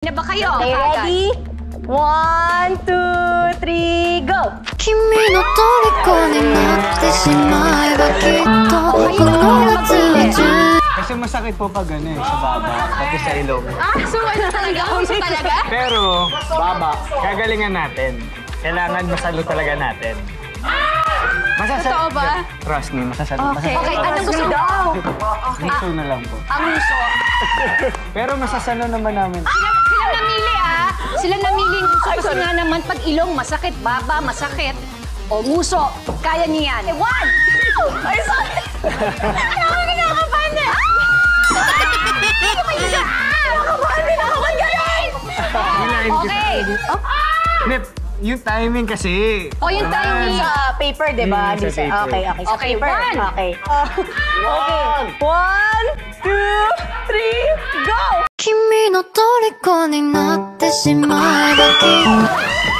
Na ba kayo? Okay, ready? One, two, three, go! Kimi no toriko ni natte shimai wa kitto kono natsu wa Kasi masakit po pag ano eh, sa baba, pati sa ilong. Ah, so ano talaga? Uso talaga? Pero, baba, kagalingan natin. Kailangan masalo talaga natin. Masasal Totoo ba? Trust me, masasal okay. anong gusto mo? Okay. Na lang po. Ang muso. Pero masasalo naman namin. Ah! Namili ah. Sila namili ng uso kasi nga naman pag ilong masakit, baba masakit. O nguso, kaya niya yan. One! Ay, sorry! Ay, ako kinakabahan na! Oh my God! Kinakabahan din ako! Ang galing! Okay. Nip, yung timing kasi. O yung timing. Sa paper, di ba? Mm, sa paper. Okay, okay. Sa Okay, paper. one. Okay. Okay. One, two, three, 虜になってしまえばきっと